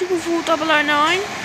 triple four double nine.